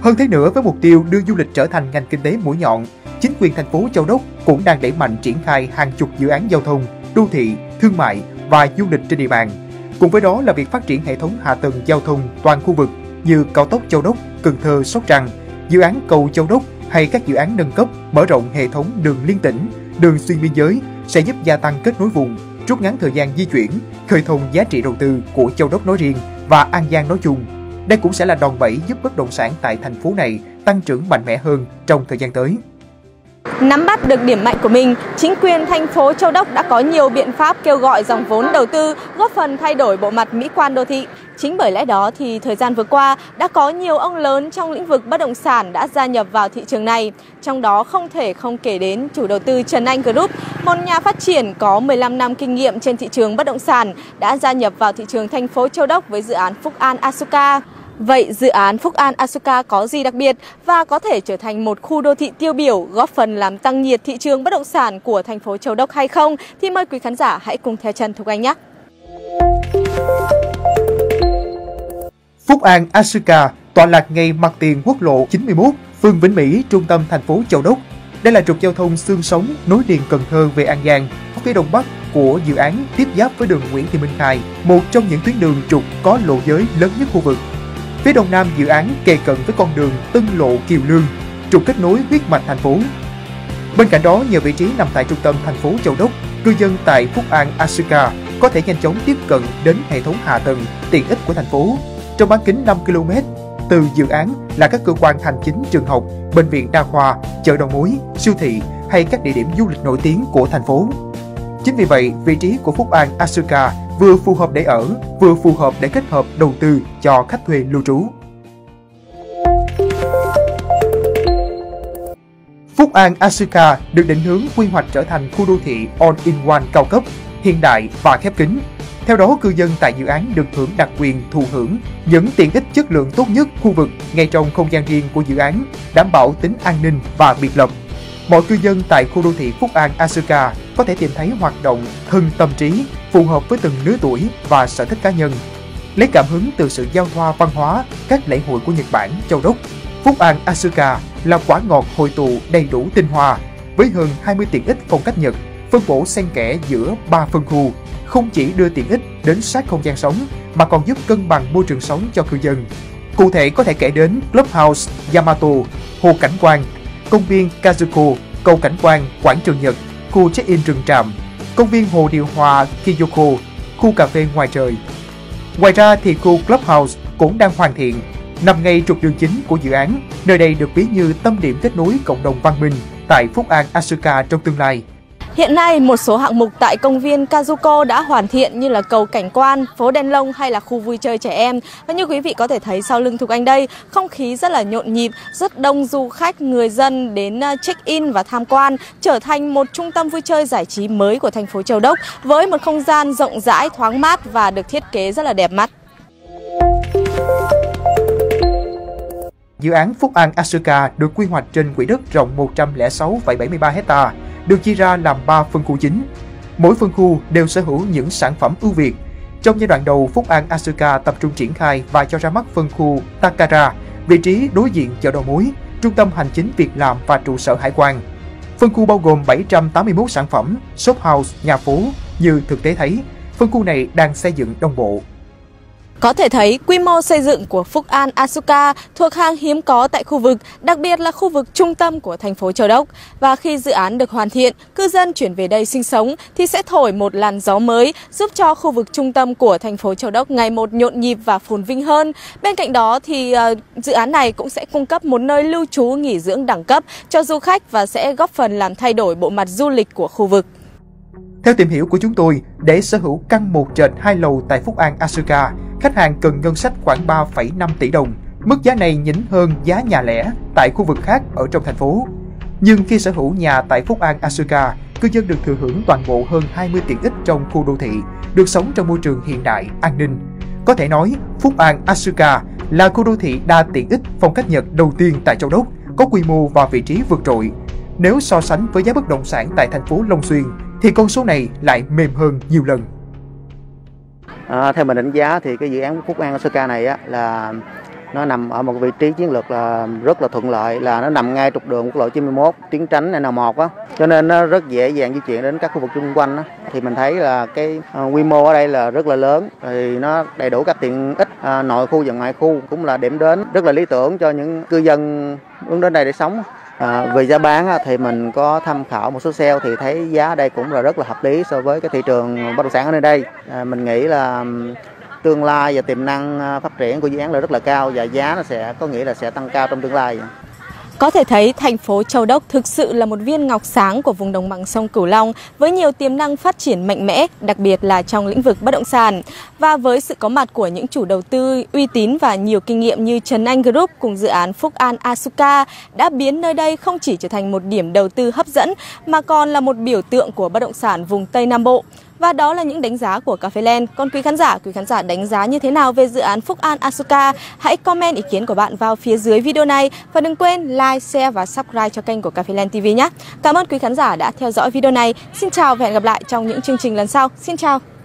Hơn thế nữa, với mục tiêu đưa du lịch trở thành ngành kinh tế mũi nhọn, chính quyền thành phố Châu Đốc cũng đang đẩy mạnh triển khai hàng chục dự án giao thông, đô thị, thương mại và du lịch trên địa bàn. Cùng với đó là việc phát triển hệ thống hạ tầng giao thông toàn khu vực như cao tốc Châu Đốc, Cần Thơ, Sóc Trăng, dự án cầu Châu Đốc hay các dự án nâng cấp, mở rộng hệ thống đường liên tỉnh, đường xuyên biên giới sẽ giúp gia tăng kết nối vùng, rút ngắn thời gian di chuyển, khơi thông giá trị đầu tư của Châu Đốc nói riêng và An Giang nói chung. Đây cũng sẽ là đòn bẩy giúp bất động sản tại thành phố này tăng trưởng mạnh mẽ hơn trong thời gian tới. Nắm bắt được điểm mạnh của mình, chính quyền thành phố Châu Đốc đã có nhiều biện pháp kêu gọi dòng vốn đầu tư, góp phần thay đổi bộ mặt mỹ quan đô thị. Chính bởi lẽ đó thì thời gian vừa qua đã có nhiều ông lớn trong lĩnh vực bất động sản đã gia nhập vào thị trường này. Trong đó không thể không kể đến chủ đầu tư Trần Anh Group, một nhà phát triển có 15 năm kinh nghiệm trên thị trường bất động sản đã gia nhập vào thị trường thành phố Châu Đốc với dự án Phúc An Asuka. Vậy dự án Phúc An Asuka có gì đặc biệt và có thể trở thành một khu đô thị tiêu biểu góp phần làm tăng nhiệt thị trường bất động sản của thành phố Châu Đốc hay không? Thì mời quý khán giả hãy cùng theo chân Thục Anh nhé! Phúc An Asuka tọa lạc ngay mặt tiền quốc lộ 91, phường Vĩnh Mỹ, trung tâm thành phố Châu Đốc. Đây là trục giao thông xương sống nối liền Cần Thơ về An Giang, phía đông bắc của dự án tiếp giáp với đường Nguyễn Thị Minh Khai, một trong những tuyến đường trục có lộ giới lớn nhất khu vực. Phía đông nam dự án kề cận với con đường Tân Lộ Kiều Lương, trục kết nối huyết mạch thành phố. Bên cạnh đó, nhờ vị trí nằm tại trung tâm thành phố Châu Đốc, cư dân tại Phúc An Asuka có thể nhanh chóng tiếp cận đến hệ thống hạ tầng tiện ích của thành phố trong bán kính 5 km từ dự án là các cơ quan hành chính trường học, bệnh viện đa khoa, chợ đầu mối, siêu thị hay các địa điểm du lịch nổi tiếng của thành phố. Chính vì vậy, vị trí của Phúc An Asuka vừa phù hợp để ở, vừa phù hợp để kết hợp đầu tư cho khách thuê lưu trú. Phúc An Asuka được định hướng quy hoạch trở thành khu đô thị all-in-one cao cấp, hiện đại và khép kín. Theo đó, cư dân tại dự án được hưởng đặc quyền thụ hưởng những tiện ích chất lượng tốt nhất khu vực ngay trong không gian riêng của dự án, đảm bảo tính an ninh và biệt lập. Mọi cư dân tại khu đô thị Phúc An Asuka có thể tìm thấy hoạt động thân tâm trí phù hợp với từng lứa tuổi và sở thích cá nhân. Lấy cảm hứng từ sự giao thoa văn hóa, các lễ hội của Nhật Bản, Châu Đốc, Phúc An Asuka là quả ngọt hội tụ đầy đủ tinh hoa với hơn 20 tiện ích phong cách Nhật, phân bổ xen kẽ giữa ba phân khu, không chỉ đưa tiện ích đến sát không gian sống mà còn giúp cân bằng môi trường sống cho cư dân. Cụ thể có thể kể đến Clubhouse Yamato, Hồ Cảnh Quan, công viên Kazuko, cầu cảnh quan Quảng Trường Nhật, khu check-in rừng tràm, công viên hồ điều hòa Kiyoko, khu cà phê ngoài trời. Ngoài ra thì khu Clubhouse cũng đang hoàn thiện, nằm ngay trục đường chính của dự án. Nơi đây được ví như tâm điểm kết nối cộng đồng văn minh tại Phúc An Asuka trong tương lai. Hiện nay, một số hạng mục tại công viên Kazuko đã hoàn thiện như là cầu cảnh quan, phố đèn lông hay là khu vui chơi trẻ em. Và như quý vị có thể thấy sau lưng Thục Anh đây, không khí rất là nhộn nhịp, rất đông du khách, người dân đến ờ, check-in và tham quan, trở thành một trung tâm vui chơi giải trí mới của thành phố Châu Đốc với một không gian rộng rãi, thoáng mát và được thiết kế rất là đẹp mắt. Dự án Phúc An Asuka được quy hoạch trên quỹ đất rộng 106,73 ha, được chia ra làm 3 phân khu chính. Mỗi phân khu đều sở hữu những sản phẩm ưu việt. Trong giai đoạn đầu, Phúc An Asuka tập trung triển khai và cho ra mắt phân khu Takara, vị trí đối diện chợ đầu mối, trung tâm hành chính việc làm và trụ sở hải quan. Phân khu bao gồm 781 sản phẩm, shop house, nhà phố. Như thực tế thấy, phân khu này đang xây dựng đồng bộ. Có thể thấy quy mô xây dựng của Phúc An Asuka thuộc hàng hiếm có tại khu vực, đặc biệt là khu vực trung tâm của thành phố Châu Đốc. Và khi dự án được hoàn thiện, cư dân chuyển về đây sinh sống thì sẽ thổi một làn gió mới giúp cho khu vực trung tâm của thành phố Châu Đốc ngày một nhộn nhịp và phồn vinh hơn. Bên cạnh đó thì uh, dự án này cũng sẽ cung cấp một nơi lưu trú nghỉ dưỡng đẳng cấp cho du khách và sẽ góp phần làm thay đổi bộ mặt du lịch của khu vực. Theo tìm hiểu của chúng tôi, để sở hữu căn một trệt hai lầu tại Phúc An Asuka, khách hàng cần ngân sách khoảng 3,5 tỷ đồng. Mức giá này nhỉnh hơn giá nhà lẻ tại khu vực khác ở trong thành phố. Nhưng khi sở hữu nhà tại Phúc An Asuka, cư dân được thừa hưởng toàn bộ hơn 20 tiện ích trong khu đô thị, được sống trong môi trường hiện đại, an ninh. Có thể nói, Phúc An Asuka là khu đô thị đa tiện ích phong cách Nhật đầu tiên tại Châu Đốc, có quy mô và vị trí vượt trội. Nếu so sánh với giá bất động sản tại thành phố Long Xuyên, thì con số này lại mềm hơn nhiều lần. À, theo mình đánh giá thì cái dự án Phúc An Osaka này á, là nó nằm ở một vị trí chiến lược là rất là thuận lợi là nó nằm ngay trục đường quốc lộ 91 tuyến tránh N1 á. Cho nên nó rất dễ dàng di chuyển đến các khu vực xung quanh á. Thì mình thấy là cái uh, quy mô ở đây là rất là lớn thì nó đầy đủ các tiện ích uh, nội khu và ngoại khu cũng là điểm đến rất là lý tưởng cho những cư dân hướng đến đây để sống À, về giá bán á, thì mình có tham khảo một số sale thì thấy giá ở đây cũng là rất là hợp lý so với cái thị trường bất động sản ở nơi đây. À, mình nghĩ là tương lai và tiềm năng à, phát triển của dự án là rất là cao và giá nó sẽ có nghĩa là sẽ tăng cao trong tương lai. Có thể thấy thành phố Châu Đốc thực sự là một viên ngọc sáng của vùng đồng bằng sông Cửu Long với nhiều tiềm năng phát triển mạnh mẽ, đặc biệt là trong lĩnh vực bất động sản. Và với sự có mặt của những chủ đầu tư uy tín và nhiều kinh nghiệm như Trần Anh Group cùng dự án Phúc An Asuka đã biến nơi đây không chỉ trở thành một điểm đầu tư hấp dẫn mà còn là một biểu tượng của bất động sản vùng Tây Nam Bộ. Và đó là những đánh giá của Cà phê Len. Còn quý khán giả, quý khán giả đánh giá như thế nào về dự án Phúc An Asuka? Hãy comment ý kiến của bạn vào phía dưới video này và đừng quên like, share và subscribe cho kênh của Cà phê Len TV nhé. Cảm ơn quý khán giả đã theo dõi video này. Xin chào và hẹn gặp lại trong những chương trình lần sau. Xin chào.